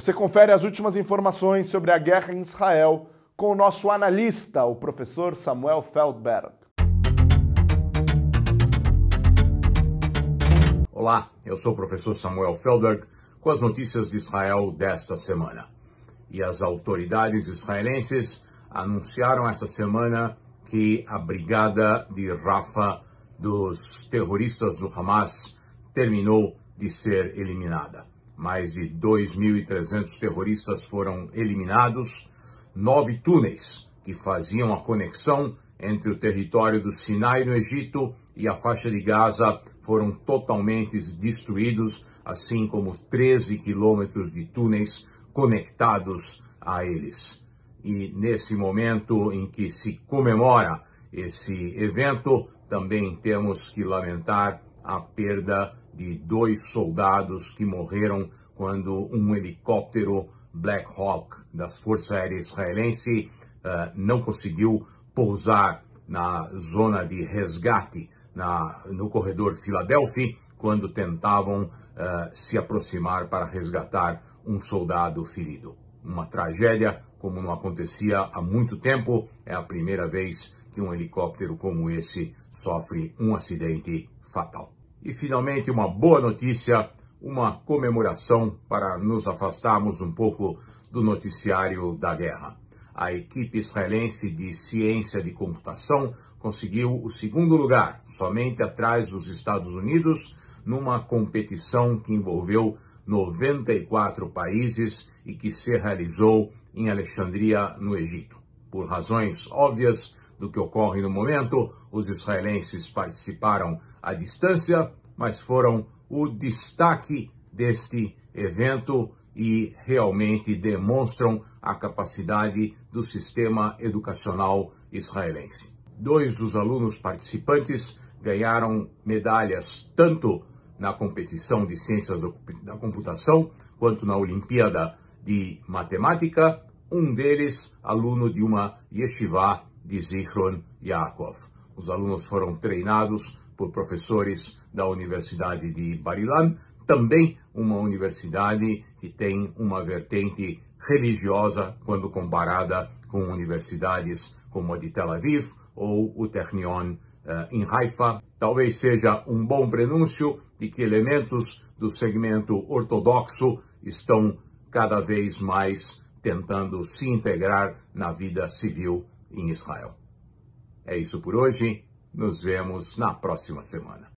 Você confere as últimas informações sobre a guerra em Israel com o nosso analista, o professor Samuel Feldberg. Olá, eu sou o professor Samuel Feldberg com as notícias de Israel desta semana. E as autoridades israelenses anunciaram esta semana que a brigada de Rafa dos terroristas do Hamas terminou de ser eliminada. Mais de 2.300 terroristas foram eliminados, nove túneis que faziam a conexão entre o território do Sinai no Egito e a faixa de Gaza foram totalmente destruídos, assim como 13 quilômetros de túneis conectados a eles. E nesse momento em que se comemora esse evento, também temos que lamentar a perda de dois soldados que morreram quando um helicóptero Black Hawk das Forças Aéreas Israelense uh, não conseguiu pousar na zona de resgate na, no corredor Filadélfia quando tentavam uh, se aproximar para resgatar um soldado ferido. Uma tragédia como não acontecia há muito tempo, é a primeira vez que um helicóptero como esse sofre um acidente fatal. E finalmente, uma boa notícia, uma comemoração para nos afastarmos um pouco do noticiário da guerra a equipe israelense de ciência de computação conseguiu o segundo lugar, somente atrás dos Estados Unidos, numa competição que envolveu 94 países e que se realizou em Alexandria, no Egito. Por razões óbvias do que ocorre no momento, os israelenses participaram à distância, mas foram o destaque deste evento e realmente demonstram a capacidade do sistema educacional israelense. Dois dos alunos participantes ganharam medalhas tanto na competição de ciências da computação quanto na Olimpíada de Matemática, um deles aluno de uma yeshiva de Zichron Yaakov. Os alunos foram treinados por professores da Universidade de Barilan também uma universidade que tem uma vertente religiosa quando comparada com universidades como a de Tel Aviv ou o Technion uh, em Haifa. Talvez seja um bom prenúncio de que elementos do segmento ortodoxo estão cada vez mais tentando se integrar na vida civil em Israel. É isso por hoje. Nos vemos na próxima semana.